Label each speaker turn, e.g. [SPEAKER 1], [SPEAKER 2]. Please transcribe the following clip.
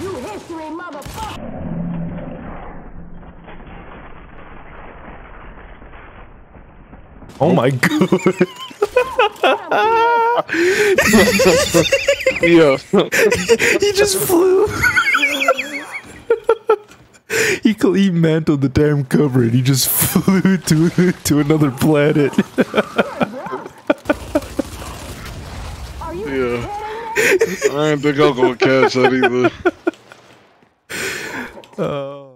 [SPEAKER 1] You history, motherfucker!
[SPEAKER 2] Oh my god.
[SPEAKER 3] Yeah.
[SPEAKER 2] he just flew. he cl- he mantled the damn cover and he just flew to to another planet.
[SPEAKER 3] Yeah. I didn't think I was gonna catch that either. 呃